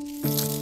Música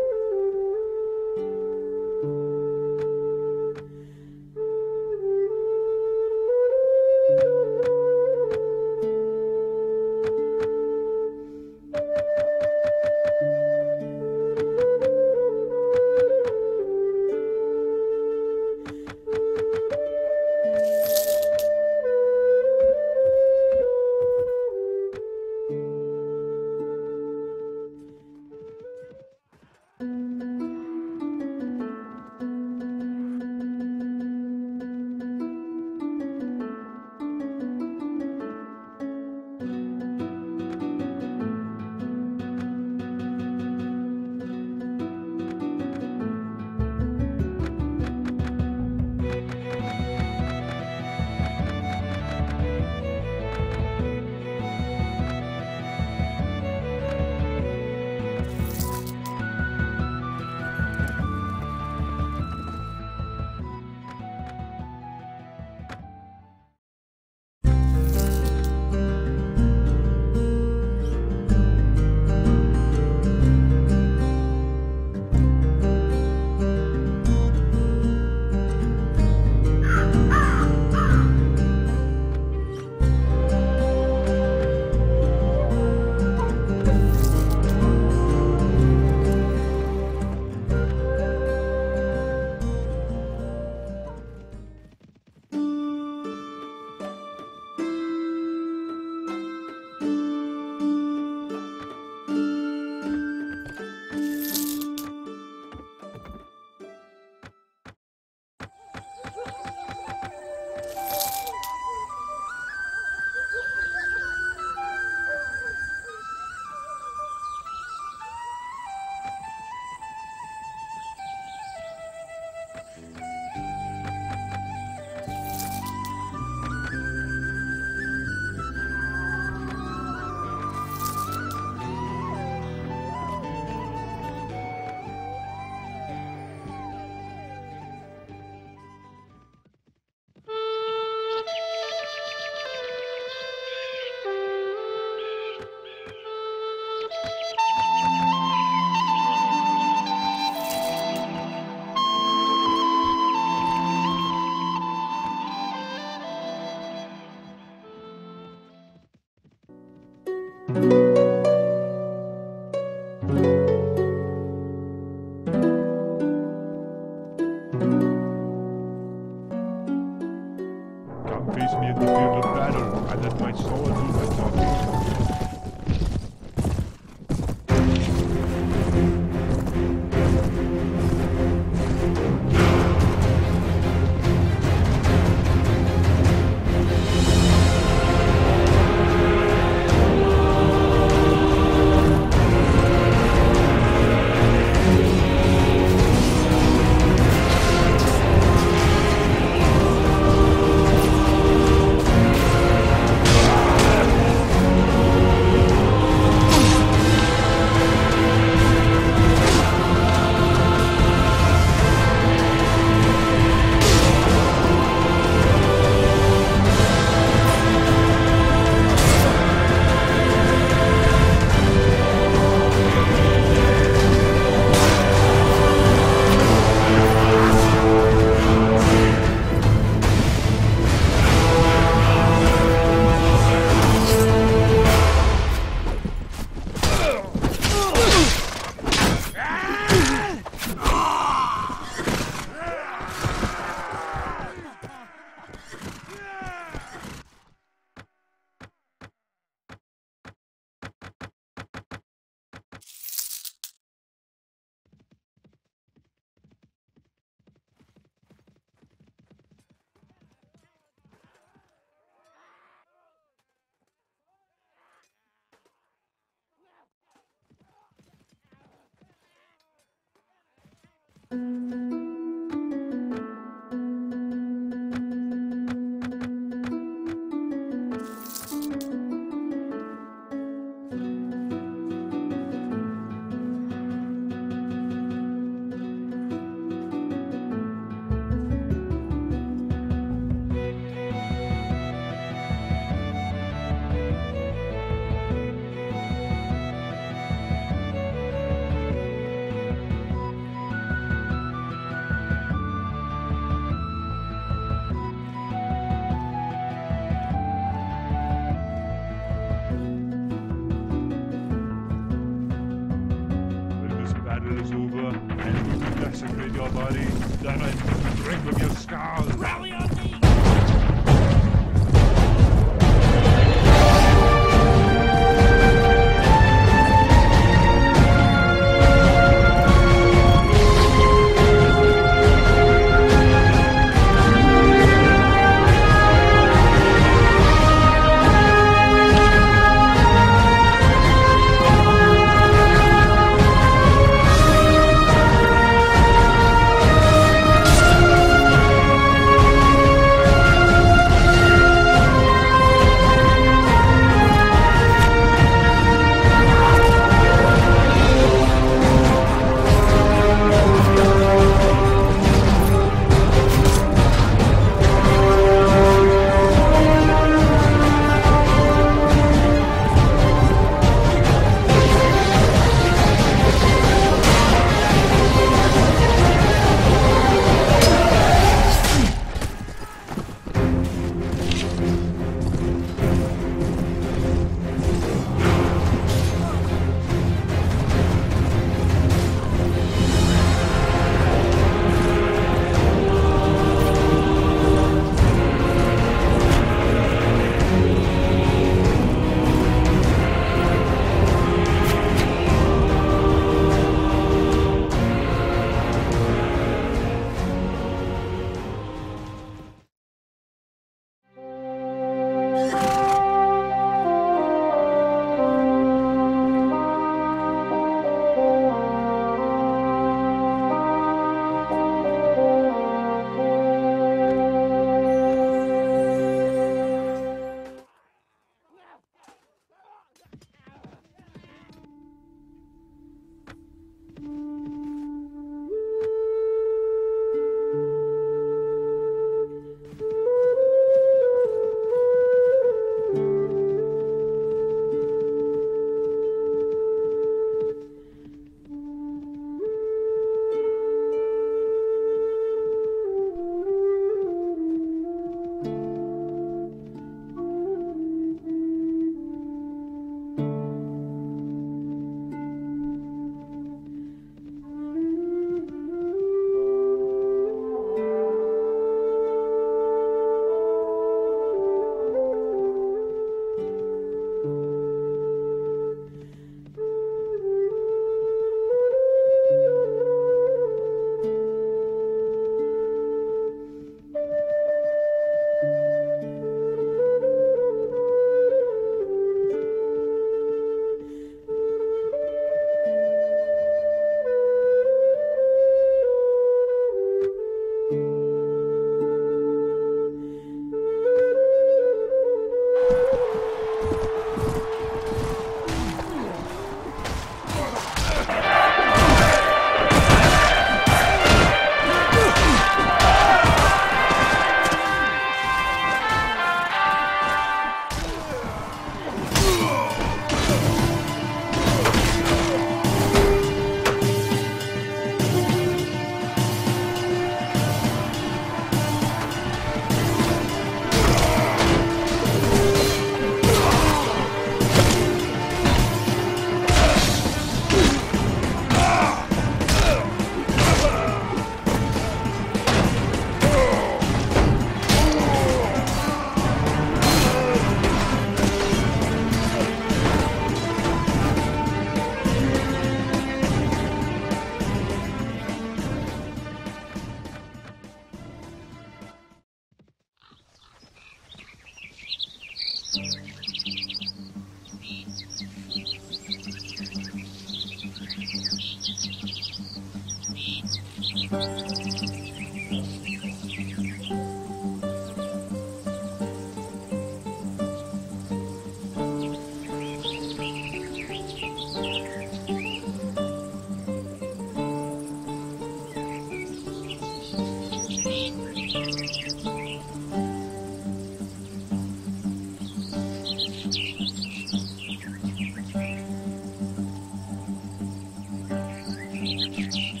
はい。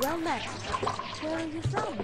Well met. Where are you from?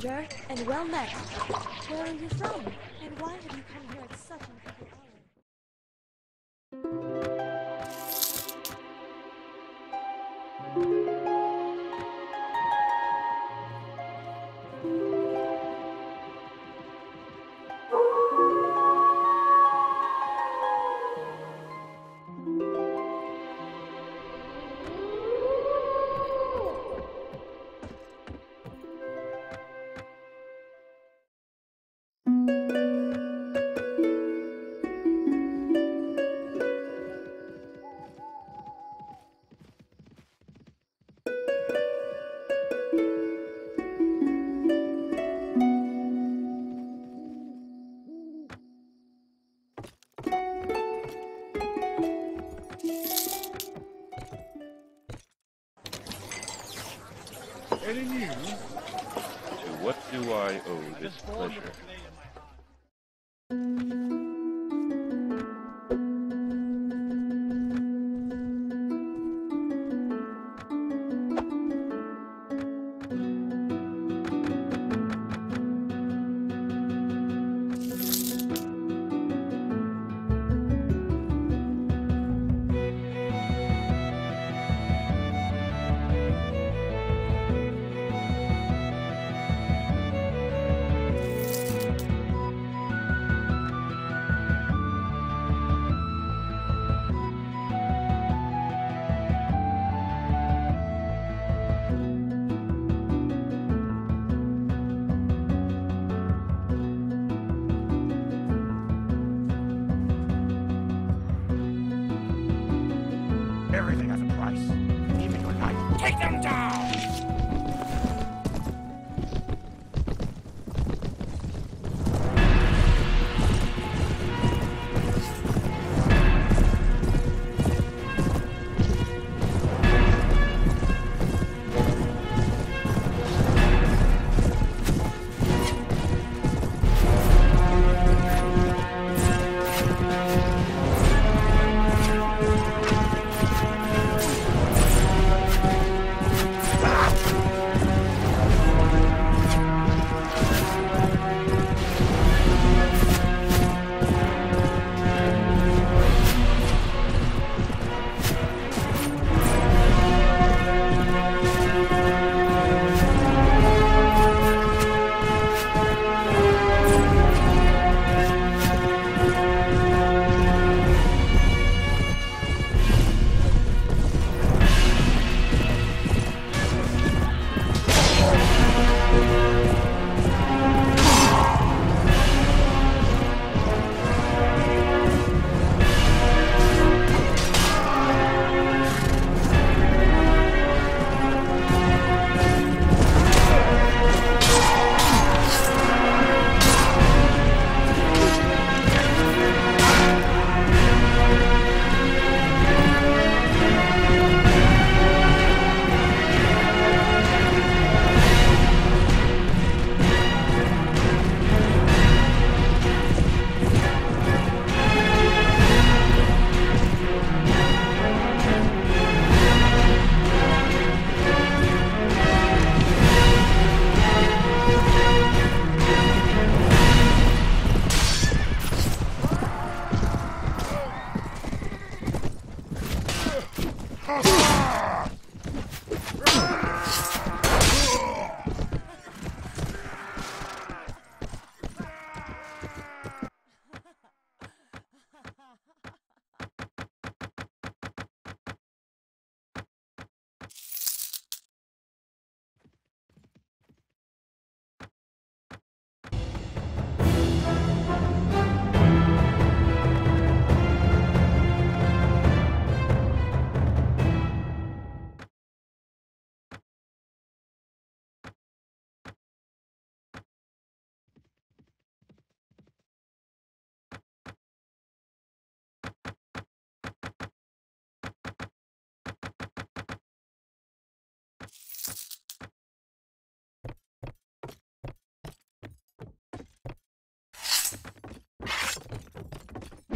Stranger, and well met. Where are you from?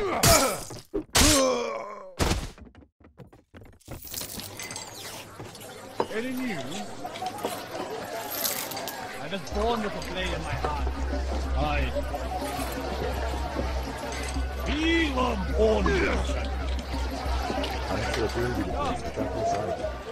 Any news? I was born with a blade in my heart. I. Elam born with I'm still doing it. It's up inside.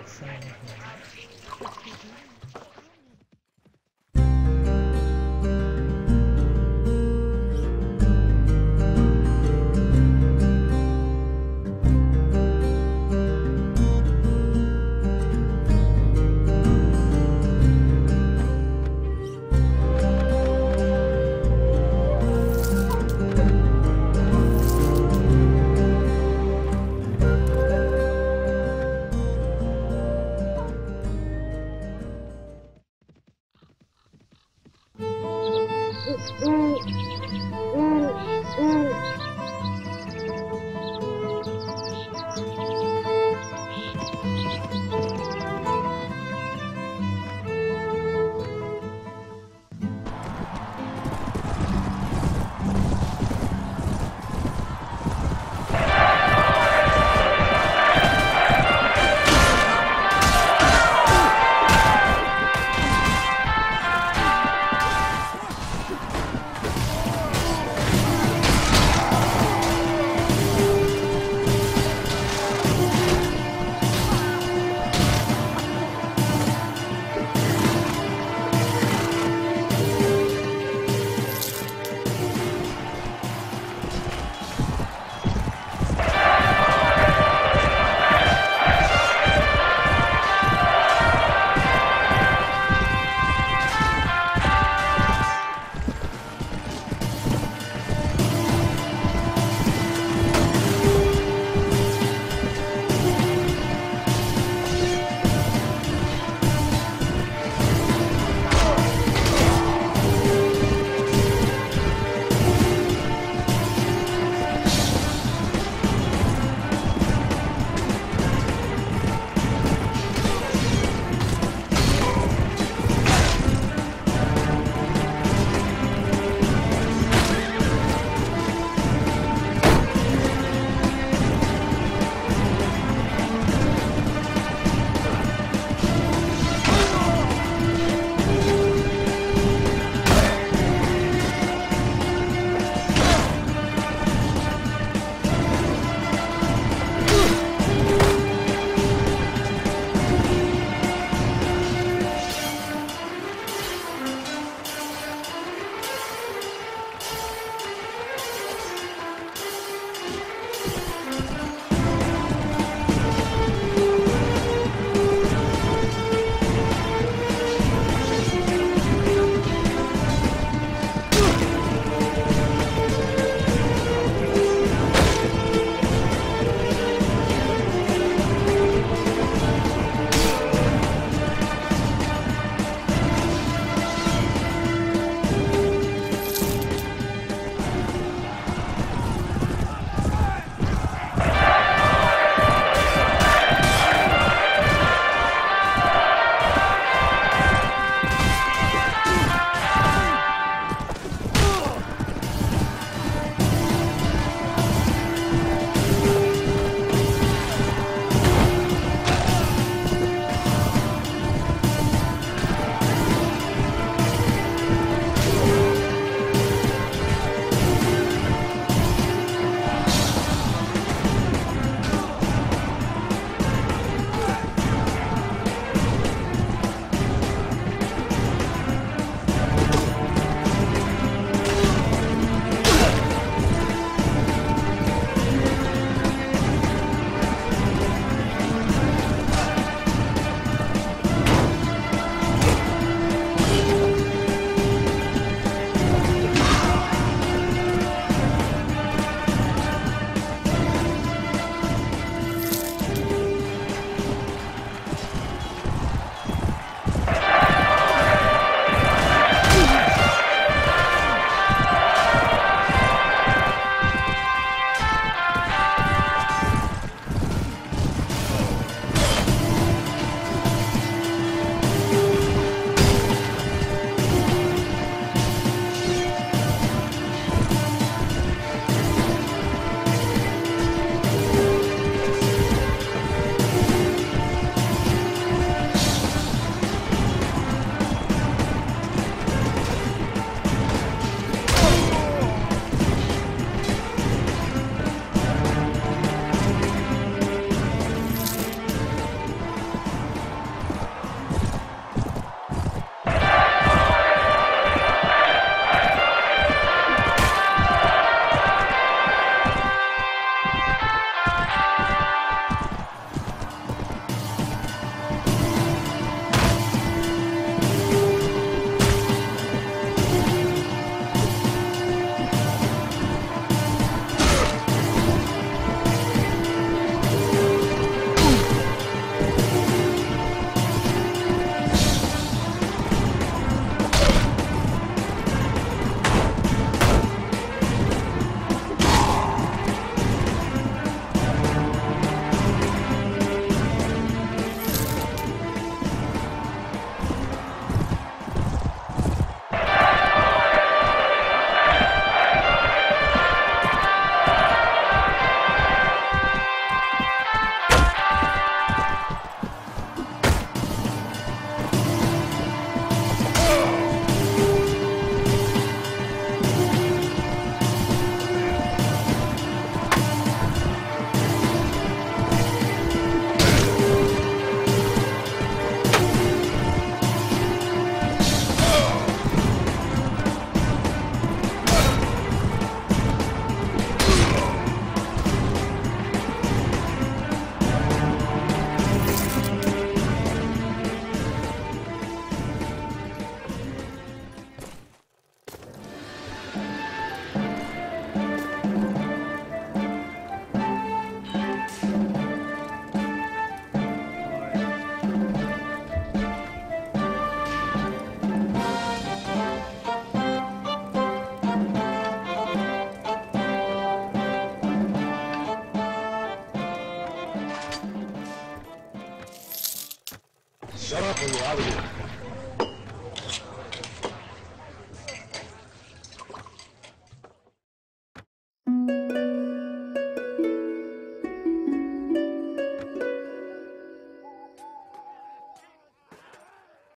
That's so lovely. 嗯嗯嗯嗯。